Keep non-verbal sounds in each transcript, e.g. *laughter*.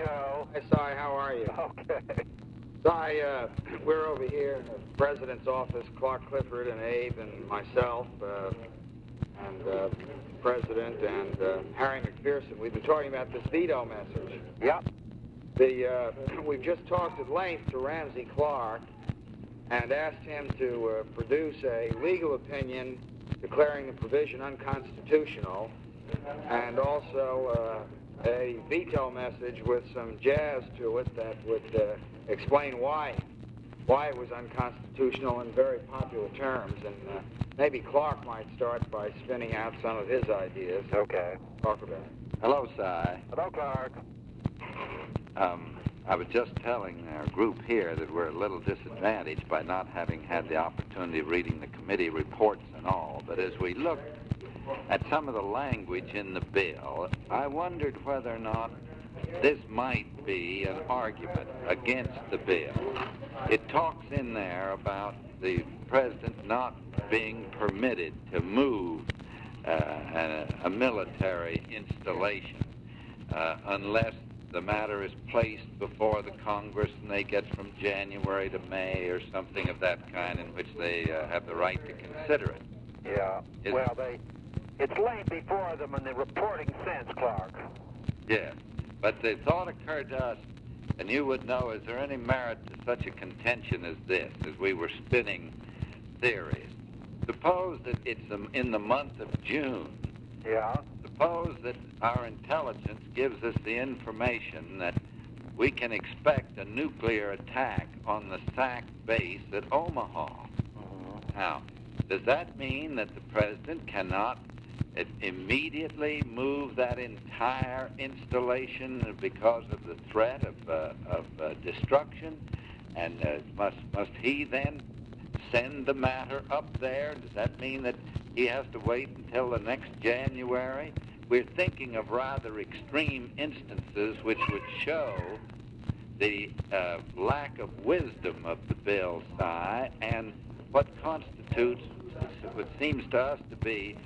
All right. Hello? Hello, Joe. Hi, Cy, how are you? *laughs* Okay. Cy, uh, we're over here in the president's office, Clark Clifford and Abe and myself, uh, and uh, President and uh, Harry McPherson. We've been talking about this veto message. Yep. The, uh, *clears throat* we've just talked at length to Ramsey Clark and asked him to uh, produce a legal opinion declaring the provision unconstitutional and also uh, a veto message with some jazz to it that would uh, explain why why it was unconstitutional in very popular terms. And uh, maybe Clark might start by spinning out some of his ideas. Okay. Talk about it. Hello, Cy. Hello, Clark. Um, I was just telling our group here that we're a little disadvantaged by not having had the opportunity of reading the committee reports and all. But as we look at some of the language in the bill, I wondered whether or not this might be an argument against the bill. It talks in there about the president not being permitted to move uh, a, a military installation uh, unless the matter is placed before the Congress and they get from January to May or something of that kind in which they uh, have the right to consider it. Yeah. Is- well, they it's laid before them in the reporting sense, Clark. Yes. But the thought occurred to us, and you would know, is there any merit to such a contention as this, as we were spinning theories? Suppose that it's in the month of June. Yeah. Suppose that our intelligence gives us the information that we can expect a nuclear attack on the SAC base at Omaha. Mm-hmm. Now, does that mean that the president cannot i- immediately move that entire installation because of the threat of, uh, of uh, destruction? And uh, must, must he then send the matter up there? Does that mean that he has to wait until the next January? We're thinking of rather extreme instances which would show the uh, lack of wisdom of the bill, Cy, and what constitutes what seems to us to be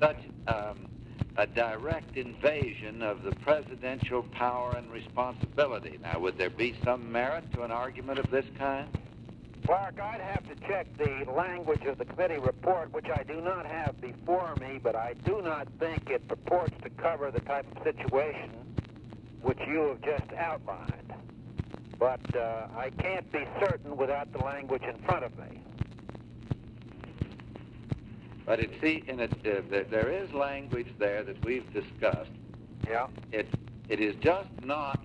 such um, a direct invasion of the presidential power and responsibility. Now, would there be some merit to an argument of this kind? Clark, I'd have to check the language of the committee report, which I do not have before me, but I do not think it purports to cover the type of situation which you have just outlined. But uh, I can't be certain without the language in front of me. But it see, in it, uh, there, there is language there that we've discussed. Yeah. It, it is just not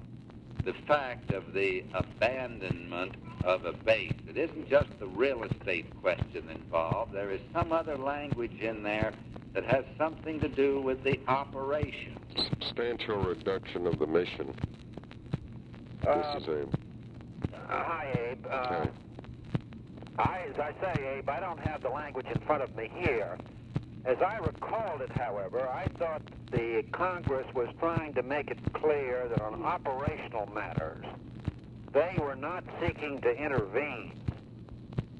the fact of the abandonment of a base. It isn't just the real estate question involved. There is some other language in there that has something to do with the operation. Substantial reduction of the mission. Uh, this is a. Uh, hi, Abe. Uh, Okay. I, as I say, Abe, I don't have the language in front of me here. As I recalled it, however, I thought the Congress was trying to make it clear that on operational matters, they were not seeking to intervene.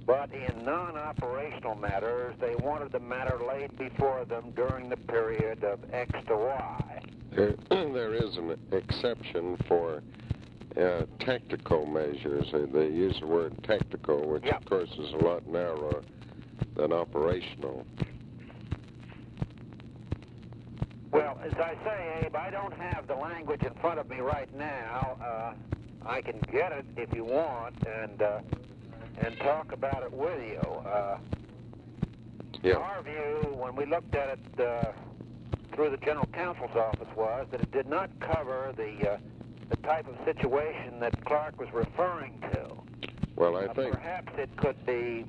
But in non-operational matters, they wanted the matter laid before them during the period of X to Y. There, *clears throat* there is an exception for uh, tactical measures. They, they use the word tactical, which Yep. of course is a lot narrower than operational. Well, as I say, Abe, I don't have the language in front of me right now. Uh, I can get it if you want, and uh, and talk about it with you. Uh, Yeah. Our view, when we looked at it uh, through the general counsel's office, was that it did not cover the uh, the type of situation that Clark was referring to. Well, I Uh, think perhaps it could be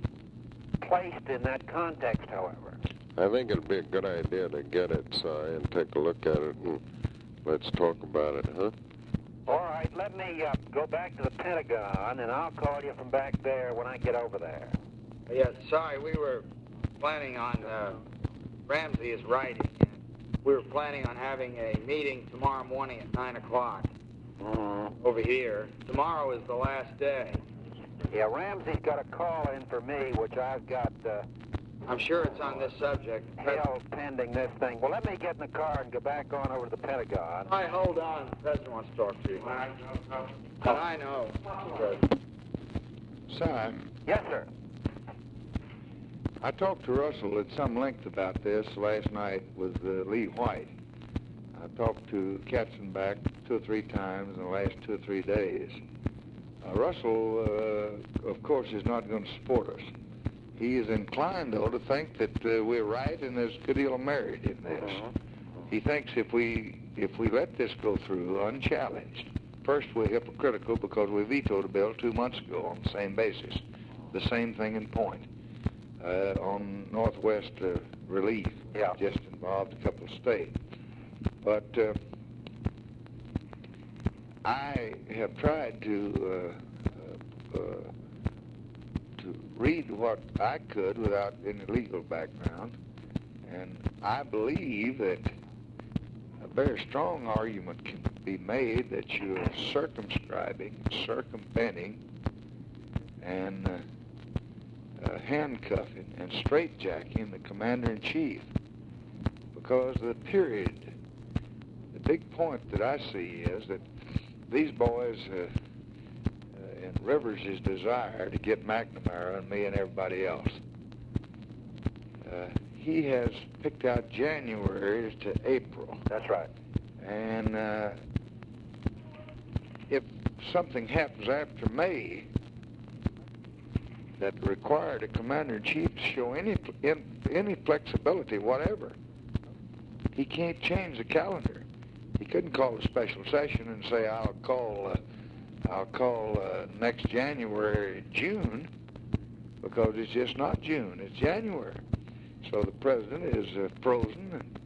placed in that context, however. I think it'd be a good idea to get it, Cy, and take a look at it, and let's talk about it, huh? All right, let me uh, go back to the Pentagon, and I'll call you from back there when I get over there. Yeah, sorry, we were planning on, uh, Ramsey is writing. We were planning on having a meeting tomorrow morning at 9 o'clock over here. Tomorrow is the last day. Yeah, Ramsey's got a call in for me, which I've got uh, I'm sure it's on this subject. held pending this thing. Well, let me get in the car and go back on over to the Pentagon. All right, hold on. The president wants to talk to you. And I know. President. Cy, Yes, sir. I talked to Russell at some length about this last night with uh, Lee White. I talked to Katzenbach two or three times in the last two or three days. Uh, Russell, uh, of course, is not going to support us. He is inclined, though, to think that uh, we're right and there's a good deal of merit in this. He thinks if we if we let this go through unchallenged, first we're hypocritical because we vetoed a bill two months ago on the same basis, the same thing in point uh, on Northwest uh, relief. Yeah. Just involved a couple of states. But uh, I have tried to uh, uh, uh, to read what I could without any legal background, and I believe that a very strong argument can be made that you're circumscribing, circumventing, and uh, uh, handcuffing and straitjacking the commander in chief because the period, the big point that I see is that these boys uh, uh, in Rivers' desire to get McNamara and me and everybody else, uh, he has picked out January to April. That's right. And uh, if something happens after May that required a commander in chief to show any in, any flexibility whatever, he can't change the calendar. He couldn't call a special session and say I'll call uh, I'll call uh, next January June because it's just not June, it's January. So the president is uh, frozen and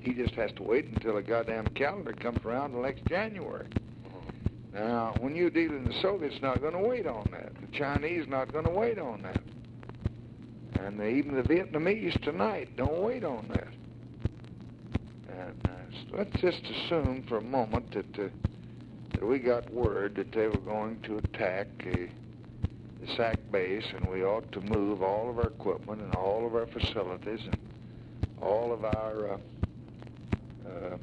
he just has to wait until the goddamn calendar comes around the next January. Now, when you deal in the Soviets, not going to wait on that. The Chinese not going to wait on that. And even the Vietnamese tonight don't wait on that. And uh, let's just assume for a moment that uh, that we got word that they were going to attack uh, the SAC base, and we ought to move all of our equipment and all of our facilities and all of our uh, uh,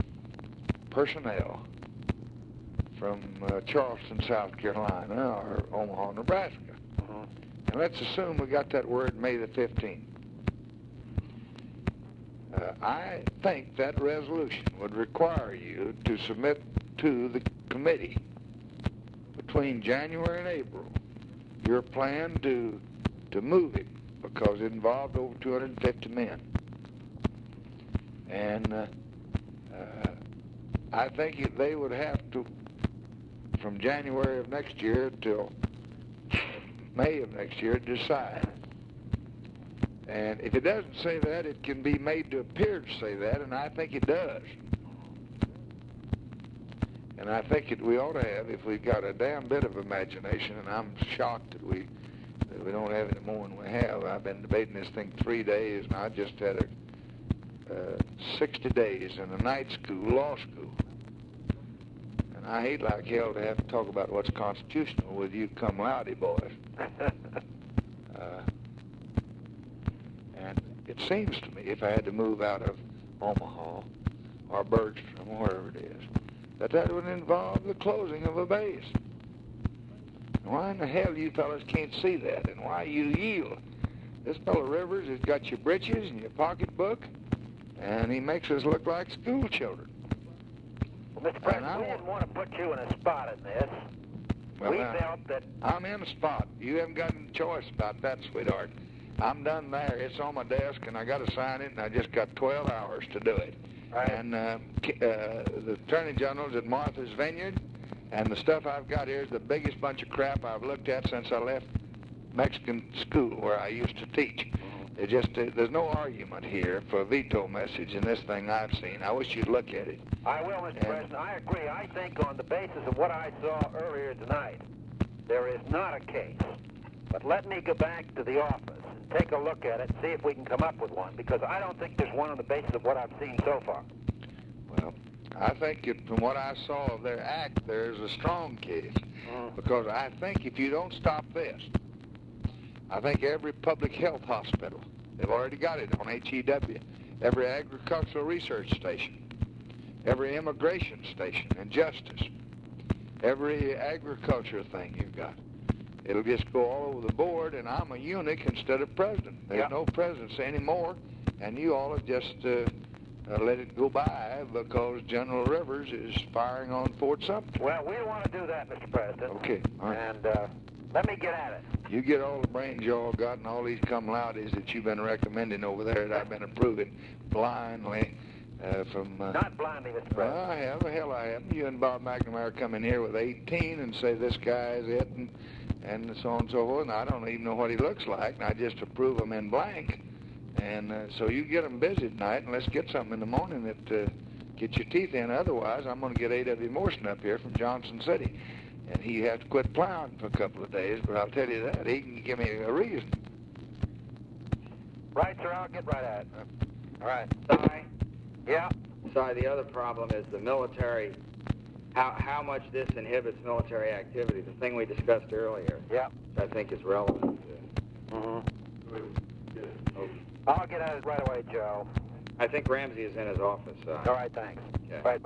personnel from uh, Charleston, South Carolina, or Omaha, Nebraska. And let's assume we got that word May the 15th. I think that resolution would require you to submit to the committee between January and April your plan to to move it because it involved over 250 men. And uh, uh, I think it, they would have to, from January of next year till May of next year, decide. And if it doesn't say that, it can be made to appear to say that, and I think it does. And I think it, we ought to have, if we've got a damn bit of imagination, and I'm shocked that we that we don't have any more than we have. I've been debating this thing three days, and I just had a uh, 60 days in a night school, law school. And I hate like hell to have to talk about what's constitutional with you cum laude boys. *laughs* Uh, and it seems to me if I had to move out of Omaha or Bergstrom, or wherever it is, that that would involve the closing of a base. Why in the hell you fellas can't see that, and why you yield? This fellow Rivers has got your britches and your pocketbook, and he makes us look like school children. Well, Mr. President, we didn't want to put you in a spot in this. Well, we now- felt that I'm in a spot. You haven't got any choice about that, sweetheart. I'm done there. It's on my desk, and I got to sign it, and I just got 12 hours to do it. Right. And uh, uh, the Attorney General's at Martha's Vineyard, and the stuff I've got here is the biggest bunch of crap I've looked at since I left Mexican school where I used to teach. It just uh, there's no argument here for a veto message in this thing I've seen. I wish you'd look at it. I will, Mr. And- President. I agree. I think on the basis of what I saw earlier tonight, there is not a case. But let me go back to the office take a look at it and see if we can come up with one, because I don't think there's one on the basis of what I've seen so far. Well, I think it, from what I saw of their act, there's a strong case. Mm. Because I think if you don't stop this, I think every public health hospital, they've already got it on HEW. Every agricultural research station, every immigration station and justice, every agriculture thing you've got. It'll just go all over the board, and I'm a eunuch instead of president. There's Yeah. no presidency anymore, and you all have just uh, uh, let it go by because General Rivers is firing on Fort Sumter. Well, we don't want to do that, Mr. President. Okay, all right. And uh, let me get at it. You get all the brains y'all got and all these cum laudes that you've been recommending over there that I've been approving blindly uh, from... Uh, Not blindly, Mr. well, President. I have. The hell I have. You and Bob McNamara come in here with 18 and say this guy is it and, and so on and so forth, and I don't even know what he looks like, and I just approve him in blank. And uh, so you get them busy tonight, and let's get something in the morning that uh, get your teeth in. Otherwise, I'm going to get A.W. Moursund up here from Johnson City. And he has to quit plowing for a couple of days, but I'll tell you that, he can give me a reason. Right, sir, I'll get right at it. All right. Sorry. Yeah. Sorry, the other problem is the military, how, how much this inhibits military activity, the thing we discussed earlier, Yeah. which I think is relevant. Mm-hmm. I'll get at it right away, Joe. I think Ramsey is in his office. Uh, All right, thanks. Okay. Right,